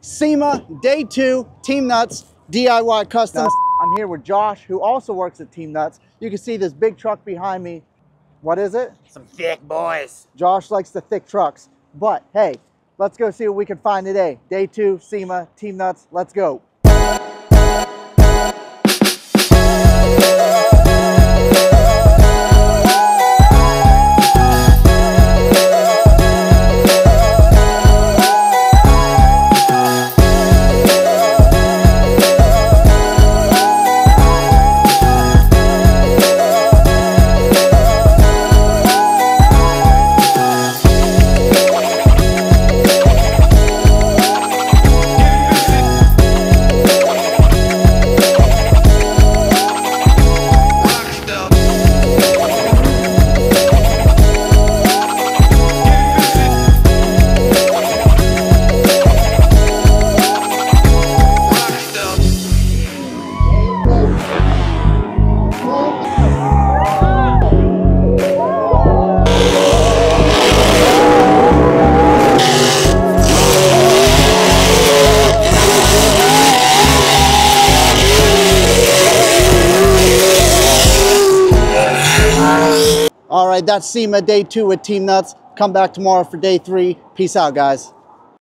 SEMA, day two, Team Nutz, DIY Customs. I'm here with Josh, who also works at Team Nutz. You can see this big truck behind me. What is it? Some thick boys. Josh likes the thick trucks. But hey, let's go see what we can find today. Day two, SEMA, Team Nutz, let's go. All right, that's SEMA day two with Team Nutz. Come back tomorrow for day three. Peace out, guys.